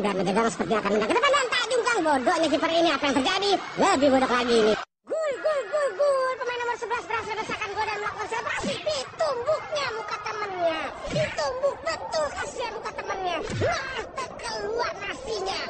dan menjaga seperti akan depan dan tak jungkang. Bodohnya kiper ini apa yang terjadi? Lebih bodoh lagi ini. Gol gol gol gol pemain nomor 11 berhasil besarkan gol dan melakukan selebrasi. Ditumbuknya muka temannya. Ditumbuk betul kasihan muka temannya. Malah keluar nasinya.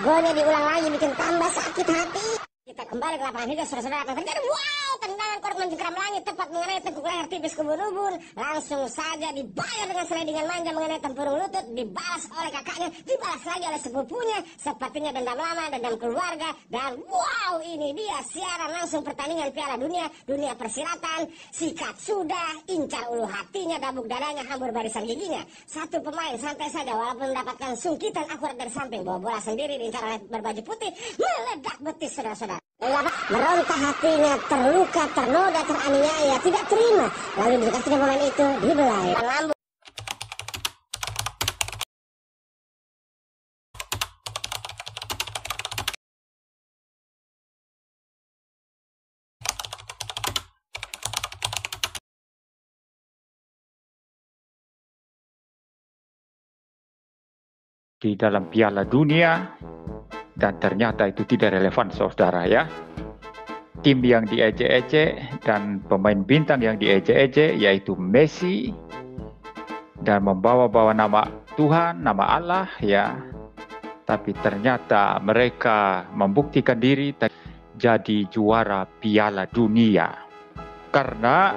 Golnya diulang lagi bikin tambah sakit hati. Kita kembali ke lapangan hijau saudara-saudara yang terjadi? Wow tendangan korek mencengkeram langit tepat mengenai tengkuk leher tipis kubur-ubur langsung saja dibayar dengan slidingan manja mengenai tempurung lutut dibalas oleh kakaknya dibalas lagi oleh sepupunya. Sepertinya dendam lama dendam keluarga dan wow ini dia siaran langsung pertandingan piala dunia dunia persilatan. Sikat sudah incar ulu hatinya dabuk dadanya hambur barisan giginya. Satu pemain santai saja walaupun mendapatkan sungkitan akurat dari samping. Bawa bola sendiri diincar oleh berbaju putih meledak betis saudara-saudara meronta hatinya terluka ternoda teraniaya tidak terima. Lalu dikasihnya pemain itu dibelai. Di dalam Piala Dunia dan ternyata itu tidak relevan saudara ya. Tim yang diejek-ejek dan pemain bintang yang diejek-ejek yaitu Messi dan membawa-bawa nama Tuhan, nama Allah ya. Tapi ternyata mereka membuktikan diri jadi juara Piala Dunia. Karena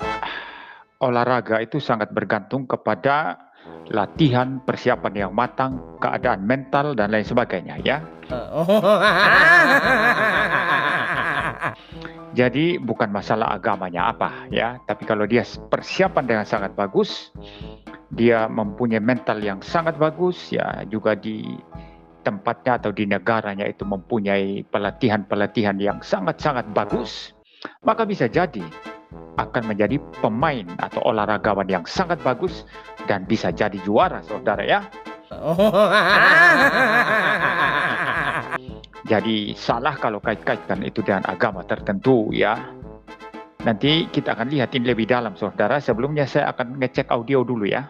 olahraga itu sangat bergantung kepada latihan, persiapan yang matang, keadaan mental dan lain sebagainya ya. Jadi bukan masalah agamanya apa ya, tapi kalau dia persiapan dengan sangat bagus, dia mempunyai mental yang sangat bagus ya, juga di tempatnya atau di negaranya itu mempunyai pelatihan-pelatihan yang sangat-sangat bagus, maka bisa jadi akan menjadi pemain atau olahragawan yang sangat bagus dan bisa jadi juara saudara ya. Jadi salah kalau kait-kaitkan itu dengan agama tertentu ya. Nanti kita akan lihat ini lebih dalam saudara. Sebelumnya saya akan ngecek audio dulu ya.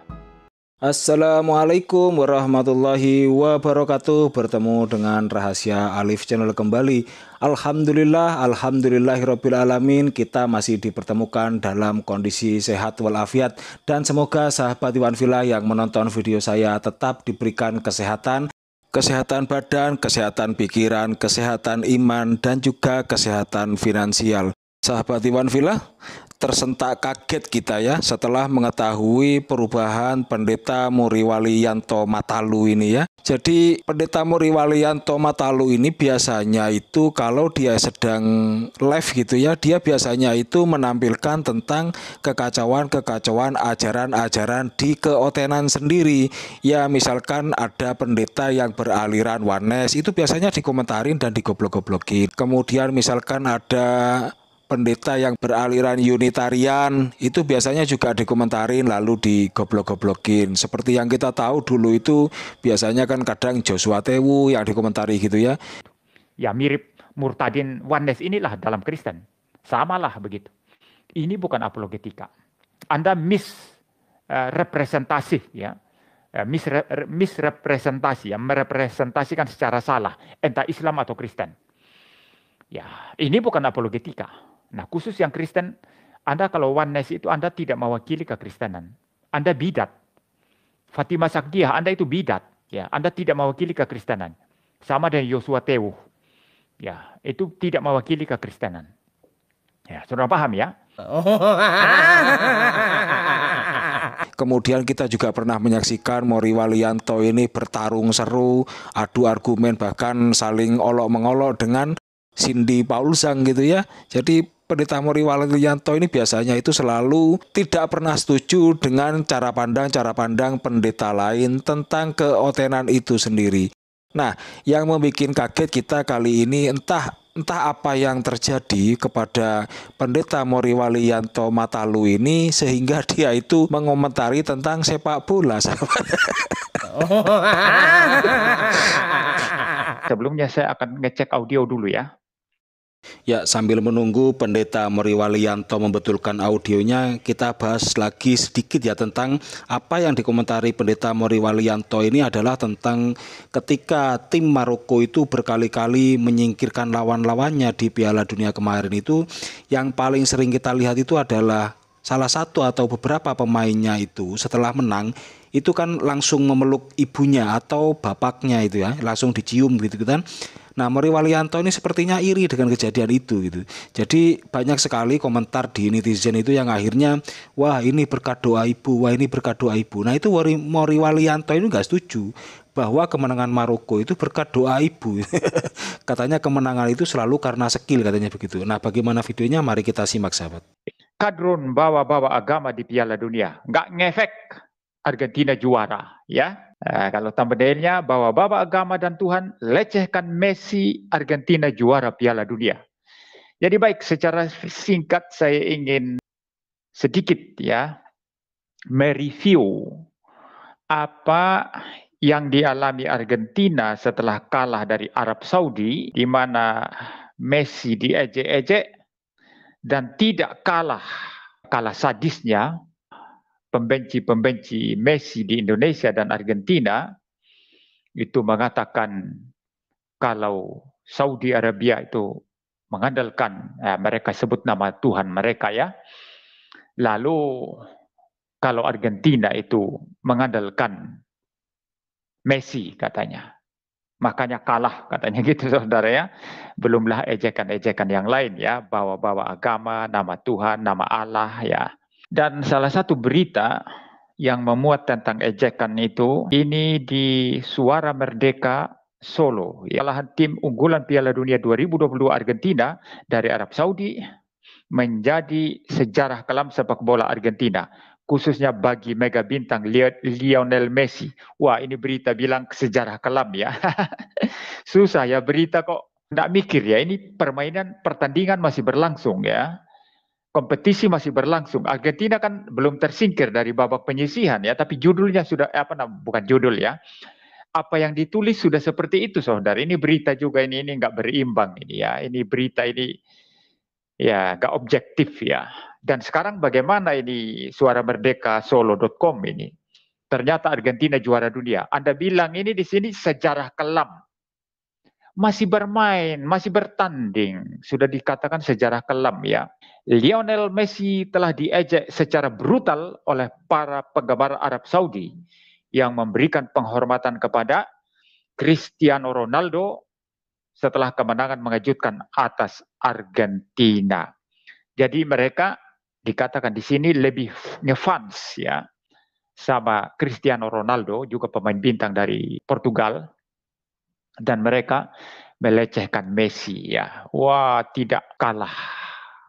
Assalamualaikum warahmatullahi wabarakatuh Bertemu dengan Rahasia Alif Channel kembali Alhamdulillah, Alhamdulillahirrabbilalamin Kita masih dipertemukan dalam kondisi sehat walafiat Dan semoga sahabat Iwan Villa yang menonton video saya tetap diberikan kesehatan Kesehatan badan, kesehatan pikiran, kesehatan iman, dan juga kesehatan finansial. Sahabat Iwan Villa, tersentak kaget kita ya setelah mengetahui perubahan pendeta Muriwali Yanto Matalu ini ya. Jadi pendeta Muriwali Yanto Matalu ini biasanya itu kalau dia sedang live gitu ya, dia biasanya itu menampilkan tentang kekacauan-kekacauan ajaran-ajaran di keotenan sendiri. Ya misalkan ada pendeta yang beraliran Wanes itu biasanya dikomentarin dan digoblok-goblokin. Kemudian misalkan ada pendeta yang beraliran Unitarian itu biasanya juga dikomentarin lalu digoblok-goblokin. Seperti yang kita tahu dulu itu biasanya kan kadang Joshua Tewu yang dikomentari gitu ya. Ya mirip murtadin oneness inilah dalam Kristen. Samalah begitu. Ini bukan apologetika. Anda mis uh, representasi ya. Uh, misre, misrepresentasi ya, merepresentasikan secara salah entah Islam atau Kristen. Ya, ini bukan apologetika Nah, khusus yang Kristen, Anda kalau oneness itu Anda tidak mewakili kekristenan. Anda bidat. Fatimah Sakdiah, Anda itu bidat. Ya, Anda tidak mewakili kekristenan. Sama dengan Yosua Tewuh. Ya, itu tidak mewakili kekristenan. Ya, saudara paham ya? Kemudian kita juga pernah menyaksikan Mori Walianto ini bertarung seru, adu argumen bahkan saling olok mengolok dengan Cindy Paulsang gitu ya. Jadi Pendeta Mori Walianto ini biasanya itu selalu tidak pernah setuju dengan cara pandang cara pandang pendeta lain tentang keotenan itu sendiri. Nah, yang membuat kaget kita kali ini entah entah apa yang terjadi kepada pendeta Mori Walianto Matalu ini sehingga dia itu mengomentari tentang sepak bola. Sebelumnya saya akan ngecek audio dulu ya. Ya, sambil menunggu Pendeta Moriwalianto membetulkan audionya, kita bahas lagi sedikit ya tentang apa yang dikomentari Pendeta Moriwalianto ini adalah tentang ketika tim Maroko itu berkali-kali menyingkirkan lawan-lawannya di Piala Dunia kemarin itu, yang paling sering kita lihat itu adalah salah satu atau beberapa pemainnya itu setelah menang itu kan langsung memeluk ibunya atau bapaknya itu ya, langsung dicium gitu kan. Nah, Mori Walianto ini sepertinya iri dengan kejadian itu gitu. Jadi banyak sekali komentar di netizen itu yang akhirnya wah ini berkat doa ibu, wah ini berkat doa ibu. Nah itu Mori, Walianto ini nggak setuju bahwa kemenangan Maroko itu berkat doa ibu. katanya kemenangan itu selalu karena skill katanya begitu. Nah bagaimana videonya mari kita simak sahabat. Kadrun bawa-bawa agama di Piala Dunia. Nggak ngefek Argentina juara ya Nah, kalau thumbnailnya bawa-bawa agama dan Tuhan, lecehkan Messi Argentina juara Piala Dunia. Jadi baik, secara singkat saya ingin sedikit ya mereview apa yang dialami Argentina setelah kalah dari Arab Saudi, di mana Messi diejek-ejek dan tidak kalah kalah sadisnya pembenci-pembenci Messi di Indonesia dan Argentina itu mengatakan kalau Saudi Arabia itu mengandalkan eh, mereka sebut nama Tuhan mereka ya. Lalu kalau Argentina itu mengandalkan Messi katanya makanya kalah katanya gitu saudara ya. Belumlah ejekan-ejekan yang lain ya bawa-bawa agama nama Tuhan nama Allah ya dan salah satu berita yang memuat tentang ejekan itu, ini di Suara Merdeka Solo. Kalahan tim unggulan Piala Dunia 2022 Argentina dari Arab Saudi menjadi sejarah kelam sepak bola Argentina. Khususnya bagi mega bintang Lionel Messi. Wah ini berita bilang sejarah kelam ya. Susah ya berita kok. Tidak mikir ya, ini permainan pertandingan masih berlangsung ya kompetisi masih berlangsung. Argentina kan belum tersingkir dari babak penyisihan ya, tapi judulnya sudah eh, apa namanya bukan judul ya. Apa yang ditulis sudah seperti itu saudara. Ini berita juga ini ini nggak berimbang ini ya. Ini berita ini ya nggak objektif ya. Dan sekarang bagaimana ini suara merdeka solo.com ini? Ternyata Argentina juara dunia. Anda bilang ini di sini sejarah kelam masih bermain, masih bertanding. Sudah dikatakan sejarah kelam ya. Lionel Messi telah diejek secara brutal oleh para penggemar Arab Saudi yang memberikan penghormatan kepada Cristiano Ronaldo setelah kemenangan mengejutkan atas Argentina. Jadi mereka dikatakan di sini lebih ngefans ya sama Cristiano Ronaldo juga pemain bintang dari Portugal dan mereka melecehkan Messi ya. Wah, tidak kalah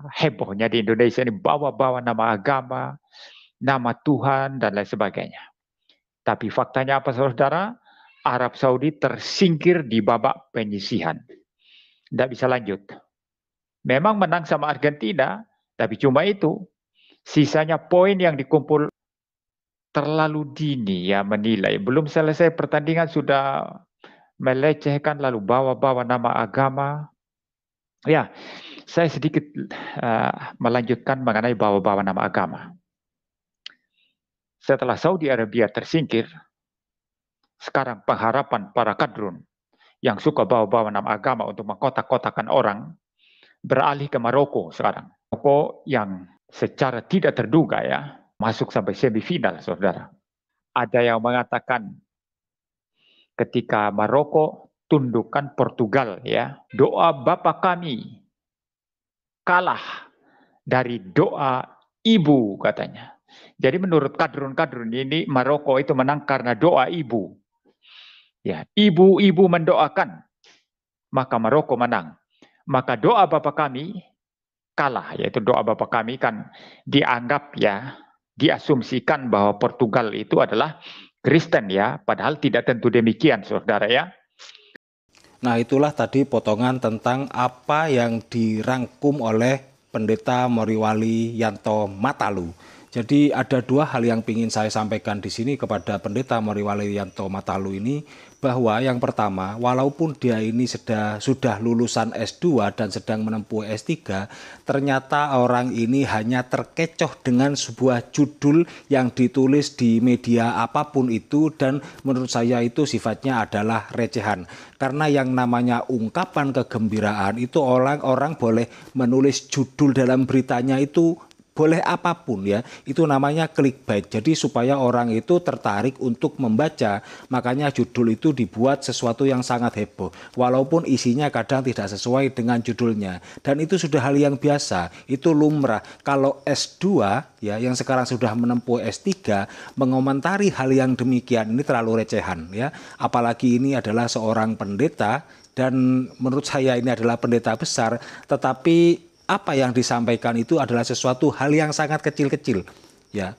hebohnya di Indonesia ini bawa-bawa nama agama, nama Tuhan dan lain sebagainya. Tapi faktanya apa saudara? Arab Saudi tersingkir di babak penyisihan. Tidak bisa lanjut. Memang menang sama Argentina, tapi cuma itu. Sisanya poin yang dikumpul terlalu dini ya menilai. Belum selesai pertandingan sudah melecehkan lalu bawa-bawa nama agama. Ya, saya sedikit uh, melanjutkan mengenai bawa-bawa nama agama. Setelah Saudi Arabia tersingkir, sekarang pengharapan para kadrun yang suka bawa-bawa nama agama untuk mengkotak-kotakan orang beralih ke Maroko sekarang. Maroko yang secara tidak terduga ya masuk sampai semifinal, saudara. Ada yang mengatakan ketika Maroko tundukkan Portugal ya. Doa Bapa kami kalah dari doa ibu katanya. Jadi menurut kadrun-kadrun ini Maroko itu menang karena doa ibu. Ya, ibu-ibu mendoakan maka Maroko menang. Maka doa Bapa kami kalah yaitu doa Bapa kami kan dianggap ya diasumsikan bahwa Portugal itu adalah Kristen ya, padahal tidak tentu demikian saudara ya. Nah itulah tadi potongan tentang apa yang dirangkum oleh Pendeta Moriwali Yanto Matalu. Jadi ada dua hal yang ingin saya sampaikan di sini kepada Pendeta Moriwali Yanto Matalu ini. bahwa yang pertama, walaupun dia ini sudah sudah lulusan S2 dan sedang menempuh S3, ternyata orang ini hanya terkecoh dengan sebuah judul yang ditulis di media apa pun itu dan menurut saya itu sifatnya adalah recehan. Karena yang namanya ungkapan kegembiraan itu orang-orang boleh menulis judul dalam beritanya itu boleh apa pun ya itu namanya clickbait. Jadi supaya orang itu tertarik untuk membaca makanya judul itu dibuat sesuatu yang sangat heboh. Walaupun isinya kadang tidak sesuai dengan judulnya. Dan itu sudah hal yang biasa itu lumrah. Kalau S2 ya yang sekarang sudah menempuh S3 mengomentari hal yang demikian ini terlalu recehan ya. Apalagi ini adalah seorang pendeta dan menurut saya ini adalah pendeta besar tetapi apa yang disampaikan itu adalah sesuatu hal yang sangat kecil-kecil. Ya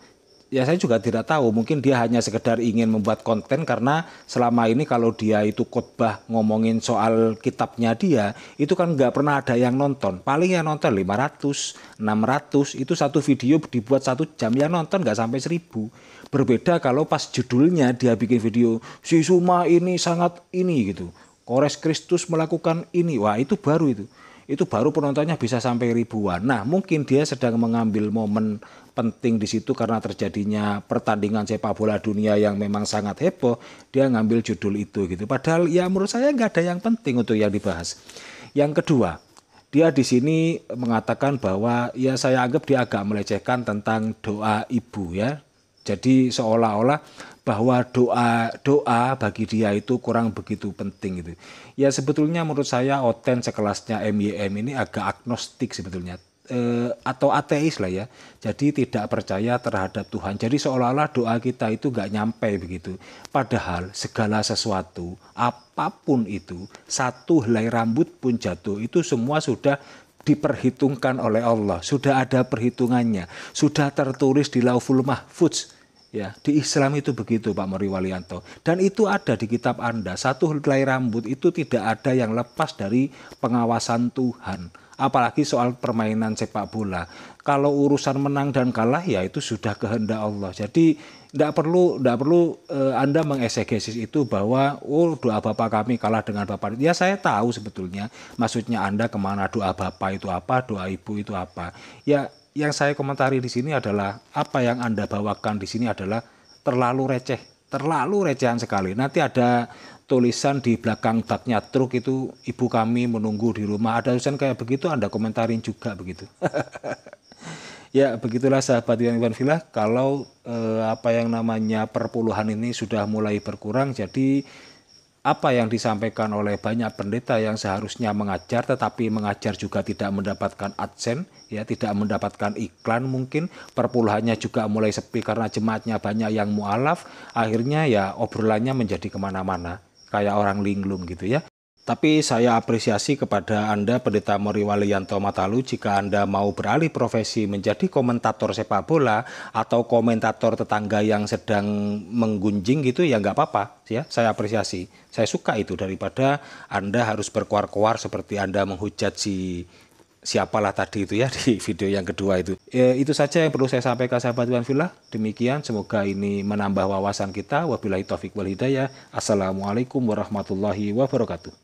ya saya juga tidak tahu mungkin dia hanya sekedar ingin membuat konten karena selama ini kalau dia itu khotbah ngomongin soal kitabnya dia itu kan nggak pernah ada yang nonton. Paling yang nonton 500 600 itu satu video dibuat satu jam yang nonton nggak sampai 1000 berbeda kalau pas judulnya dia bikin video si Suma ini sangat ini gitu. Kores Kristus melakukan ini. Wah itu baru itu itu baru penontonnya bisa sampai ribuan. Nah, mungkin dia sedang mengambil momen penting di situ karena terjadinya pertandingan sepak bola dunia yang memang sangat heboh, dia ngambil judul itu gitu. Padahal ya menurut saya nggak ada yang penting untuk yang dibahas. Yang kedua, dia di sini mengatakan bahwa ya saya anggap dia agak melecehkan tentang doa ibu ya. Jadi seolah-olah bahwa doa doa bagi dia itu kurang begitu penting gitu. Ya sebetulnya menurut saya Oten sekelasnya MYM ini agak agnostik sebetulnya e, atau ateis lah ya. Jadi tidak percaya terhadap Tuhan. Jadi seolah-olah doa kita itu nggak nyampe begitu. Padahal segala sesuatu apa pun itu satu helai rambut pun jatuh itu semua sudah diperhitungkan oleh Allah. Sudah ada perhitungannya. Sudah tertulis di Lauful Mahfudz Ya, di Islam itu begitu Pak Mori Walianto. Dan itu ada di kitab Anda. Satu helai rambut itu tidak ada yang lepas dari pengawasan Tuhan. Apalagi soal permainan sepak bola. Kalau urusan menang dan kalah ya itu sudah kehendak Allah. Jadi tidak perlu tidak perlu eh, Anda mengesegesis itu bahwa oh doa Bapak kami kalah dengan Bapak. Ya saya tahu sebetulnya maksudnya Anda ke mana doa Bapak itu apa, doa Ibu itu apa. Ya yang saya komentari di sini adalah apa yang Anda bawakan di sini adalah terlalu receh, terlalu recehan sekali. Nanti ada tulisan di belakang baknya truk itu ibu kami menunggu di rumah. Ada tulisan kayak begitu Anda komentarin juga begitu. ya begitulah sahabat yang Iwan Villa. Kalau eh, apa yang namanya perpuluhan ini sudah mulai berkurang jadi apa yang disampaikan oleh banyak pendeta yang seharusnya mengajar tetapi mengajar juga tidak mendapatkan adsen ya tidak mendapatkan iklan mungkin. Perpuluhannya juga mulai sepi karena jemaatnya banyak yang mualaf. Akhirnya ya obrolannya menjadi ke mana-mana kayak orang linglung gitu ya tapi saya apresiasi kepada Anda Pendeta Mori Walianto Matalu jika Anda mau beralih profesi menjadi komentator sepak bola atau komentator tetangga yang sedang menggunjing gitu ya nggak apa-apa ya saya apresiasi saya suka itu daripada Anda harus berkuar-kuar seperti Anda menghujat si siapalah tadi itu ya di video yang kedua itu. Ya, itu saja yang perlu saya sampaikan sahabat Tuhan Villa. Demikian semoga ini menambah wawasan kita. Wabillahi taufik wal hidayah. Assalamualaikum warahmatullahi wabarakatuh.